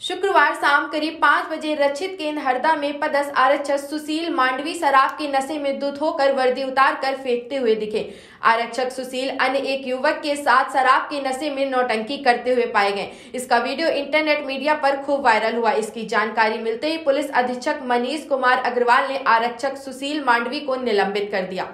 शुक्रवार शाम करीब पाँच बजे रक्षित केंद्र हरदा में पदस्थ आरक्षक सुशील मांडवी शराब के नशे में दुध होकर वर्दी उतार कर फेंकते हुए दिखे। आरक्षक सुशील अन्य एक युवक के साथ शराब के नशे में नौटंकी करते हुए पाए गए। इसका वीडियो इंटरनेट मीडिया पर खूब वायरल हुआ। इसकी जानकारी मिलते ही पुलिस अधीक्षक मनीष कुमार अग्रवाल ने आरक्षक सुशील मांडवी को निलंबित कर दिया।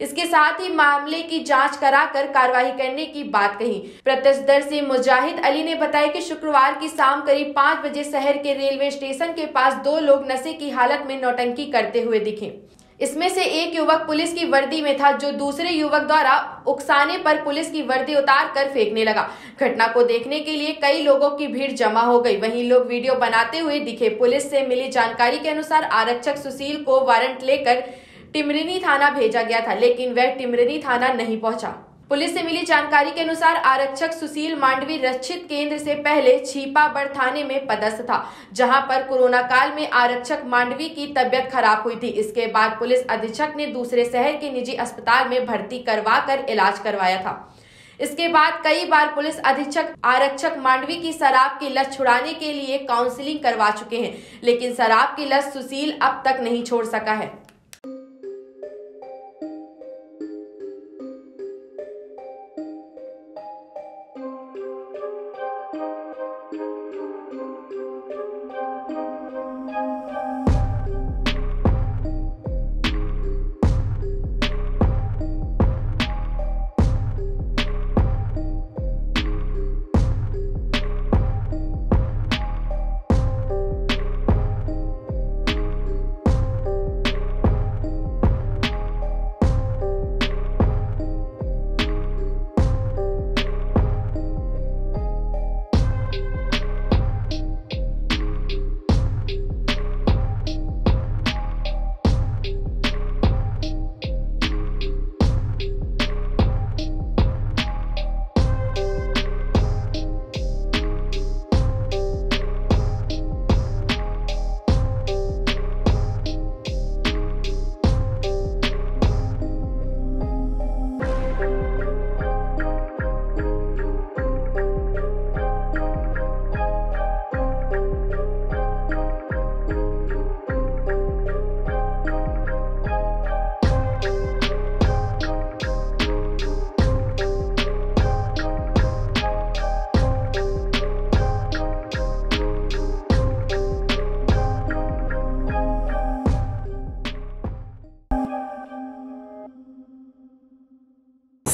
इसके साथ ही मामले की जाँच कराकर कार्रवाई करने की बात कही। प्रत्यक्षदर्शी मुजाहिद अली ने बताया कि शुक्रवार की शाम करीब पाँच बजे शहर के रेलवे स्टेशन के पास दो लोग नशे की हालत में नौटंकी करते हुए दिखे। इसमें से एक युवक पुलिस की वर्दी में था, जो दूसरे युवक द्वारा उकसाने पर पुलिस की वर्दी उतार कर फेंकने लगा। घटना को देखने के लिए कई लोगों की भीड़ जमा हो गई। वहीं लोग वीडियो बनाते हुए दिखे। पुलिस से मिली जानकारी के अनुसार आरक्षक सुशील को वारंट लेकर टिमरनी थाना भेजा गया था, लेकिन वह टिमरिनी थाना नहीं पहुँचा। पुलिस से मिली जानकारी के अनुसार आरक्षक सुशील मांडवी रक्षित केंद्र से पहले छीपा बड़ थाने में पदस्थ था, जहाँ पर कोरोना काल में आरक्षक मांडवी की तबियत खराब हुई थी। इसके बाद पुलिस अधीक्षक ने दूसरे शहर के निजी अस्पताल में भर्ती करवा कर इलाज करवाया था। इसके बाद कई बार पुलिस अधीक्षक, आरक्षक मांडवी की शराब की लत छुड़ाने के लिए काउंसलिंग करवा चुके हैं, लेकिन शराब की लत सुशील अब तक नहीं छोड़ सका है।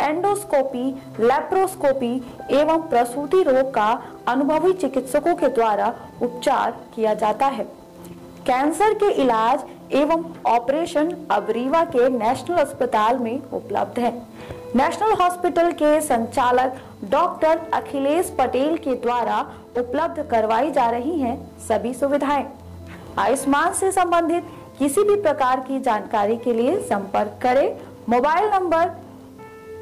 एंडोस्कोपी, लेप्रोस्कोपी एवं प्रसूति रोग का अनुभवी चिकित्सकों के द्वारा उपचार किया जाता है। कैंसर के इलाज एवं ऑपरेशन अब रीवा के नेशनल अस्पताल में उपलब्ध है। नेशनल हॉस्पिटल के संचालक डॉक्टर अखिलेश पटेल के द्वारा उपलब्ध करवाई जा रही हैं सभी सुविधाएँ। आयुष्मान से संबंधित किसी भी प्रकार की जानकारी के लिए संपर्क करें। मोबाइल नंबर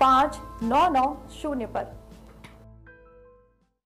पाँच नौ नौ शून्य पर।